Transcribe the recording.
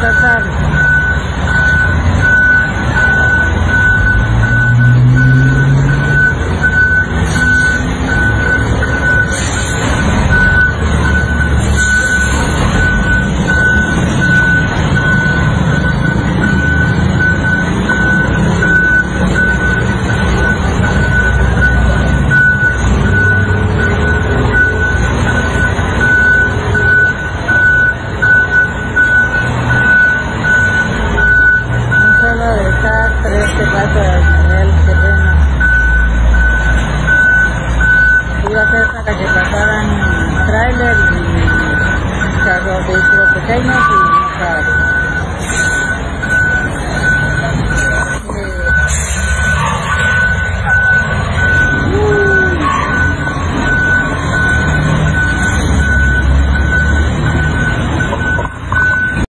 sabe? Bajar tres pedazos del terreno. Iba a ser para que pasaran trailer y carros vehículos pequeños y carros.